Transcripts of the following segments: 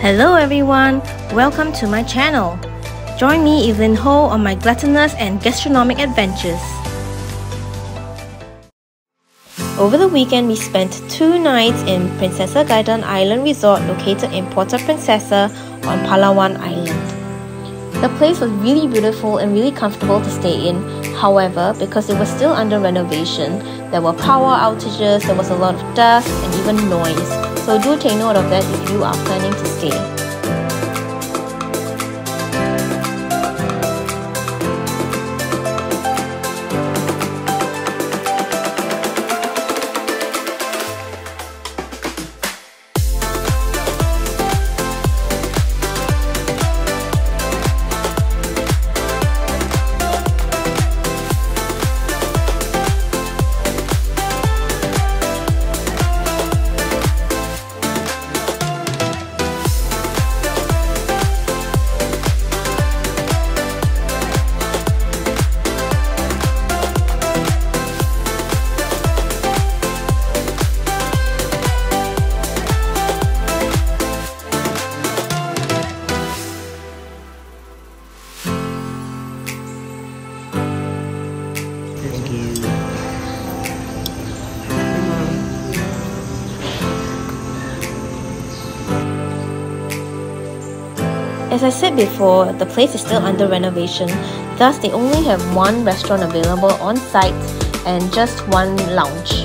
Hello everyone, welcome to my channel. Join me Evelyn Ho on my gluttonous and gastronomic adventures. Over the weekend, we spent two nights in Princesa Garden Island Resort located in Puerto Princesa on Palawan Island. The place was really beautiful and really comfortable to stay in. However, because it was still under renovation, there were power outages, there was a lot of dust and even noise. So do take note of that if you are planning to stay. As I said before, the place is still under renovation, thus they only have one restaurant available on site and just one lounge.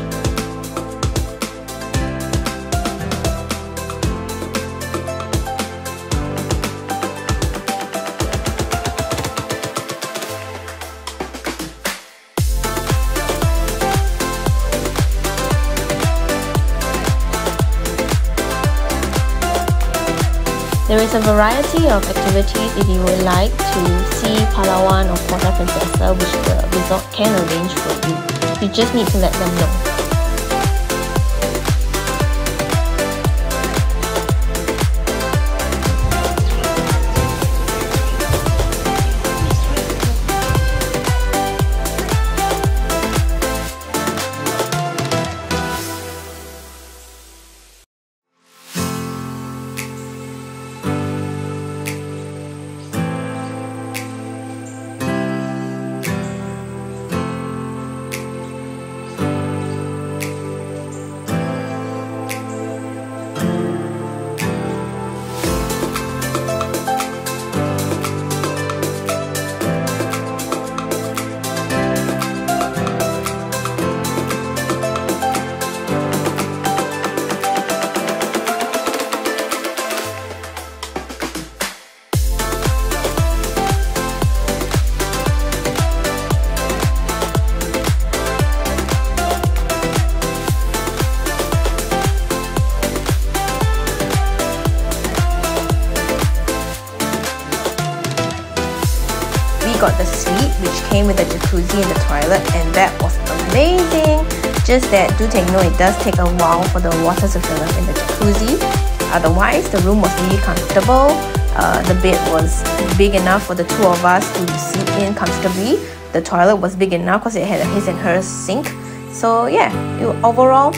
There is a variety of activities if you would like to see Palawan or Puerto Princesa which the resort can arrange for you. You just need to let them know. Got the suite which came with a jacuzzi in the toilet and that was amazing. Just that do take note it does take a while for the water to fill up in the jacuzzi. Otherwise the room was really comfortable. Uh, the bed was big enough for the two of us to sleep in comfortably. The toilet was big enough because it had a his and her sink. So yeah, it, overall,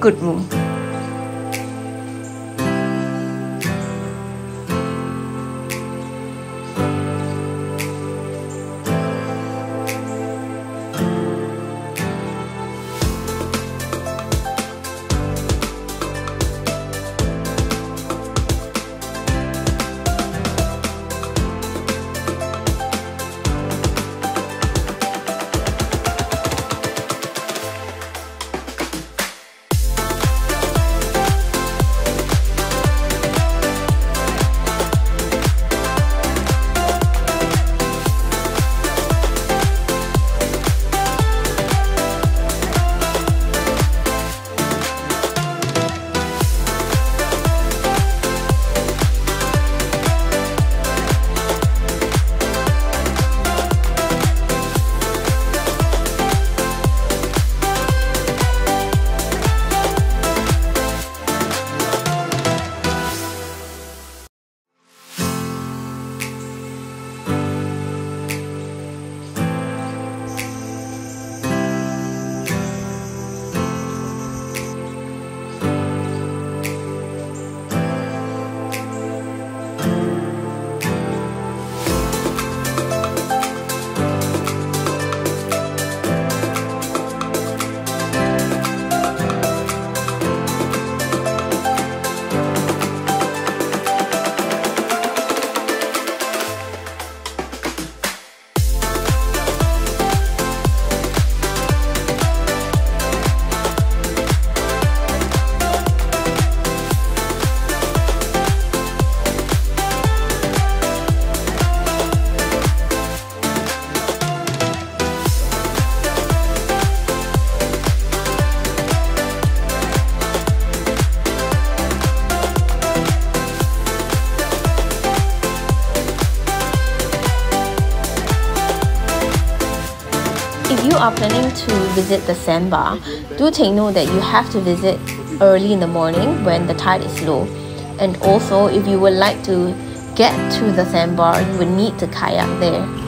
good room. Are planning to visit the sandbar, do take note that you have to visit early in the morning when the tide is low. And also, if you would like to get to the sandbar, you would need to kayak there.